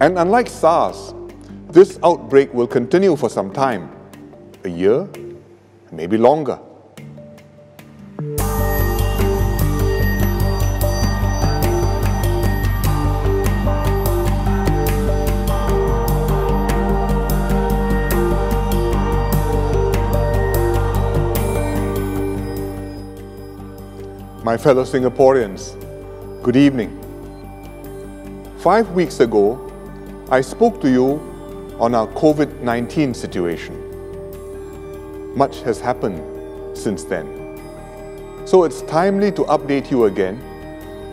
And unlike SARS, this outbreak will continue for some time a year, maybe longer. My fellow Singaporeans, good evening. Five weeks ago, I spoke to you on our COVID 19 situation. Much has happened since then. So it's timely to update you again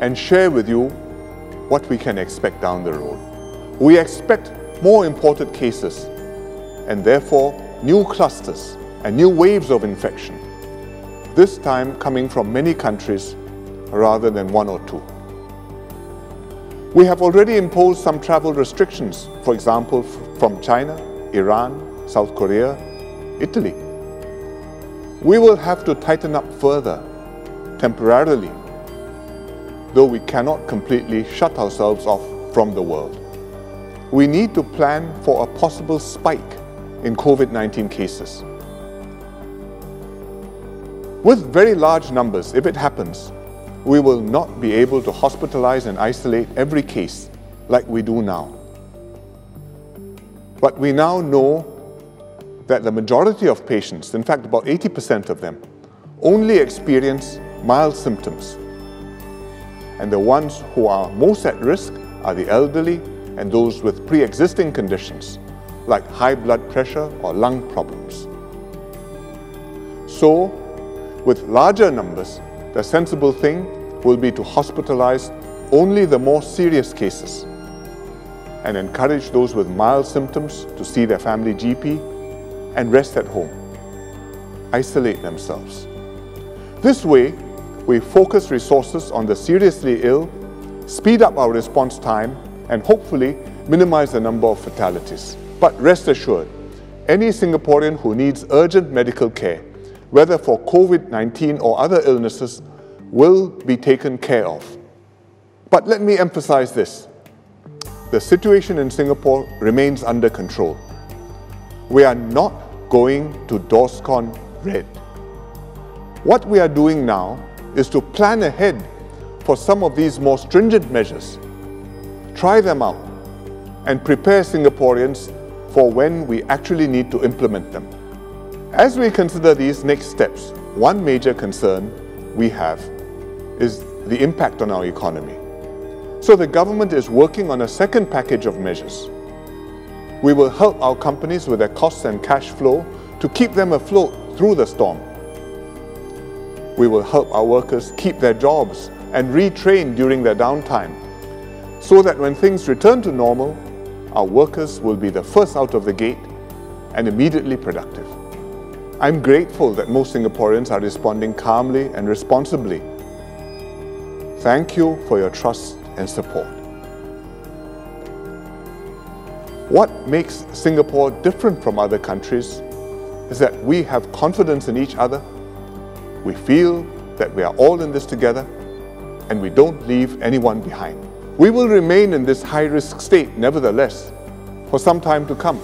and share with you what we can expect down the road. We expect more imported cases and therefore new clusters and new waves of infection, this time coming from many countries rather than one or two. We have already imposed some travel restrictions, for example, from China, Iran, South Korea, Italy. We will have to tighten up further, temporarily, though we cannot completely shut ourselves off from the world. We need to plan for a possible spike in COVID-19 cases. With very large numbers, if it happens, we will not be able to hospitalize and isolate every case like we do now. But we now know that the majority of patients, in fact about 80% of them, only experience mild symptoms. And the ones who are most at risk are the elderly and those with pre-existing conditions like high blood pressure or lung problems. So, with larger numbers, the sensible thing will be to hospitalize only the more serious cases and encourage those with mild symptoms to see their family GP and rest at home. Isolate themselves. This way, we focus resources on the seriously ill, speed up our response time, and hopefully minimize the number of fatalities. But rest assured, any Singaporean who needs urgent medical care whether for COVID-19 or other illnesses, will be taken care of. But let me emphasize this. The situation in Singapore remains under control. We are not going to DORSCON red. What we are doing now is to plan ahead for some of these more stringent measures, try them out, and prepare Singaporeans for when we actually need to implement them. As we consider these next steps, one major concern we have is the impact on our economy. So the government is working on a second package of measures. We will help our companies with their costs and cash flow to keep them afloat through the storm. We will help our workers keep their jobs and retrain during their downtime so that when things return to normal, our workers will be the first out of the gate and immediately productive. I'm grateful that most Singaporeans are responding calmly and responsibly. Thank you for your trust and support. What makes Singapore different from other countries is that we have confidence in each other, we feel that we are all in this together, and we don't leave anyone behind. We will remain in this high-risk state, nevertheless, for some time to come.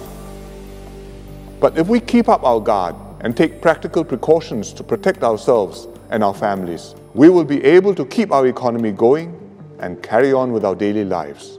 But if we keep up our guard and take practical precautions to protect ourselves and our families, we will be able to keep our economy going and carry on with our daily lives.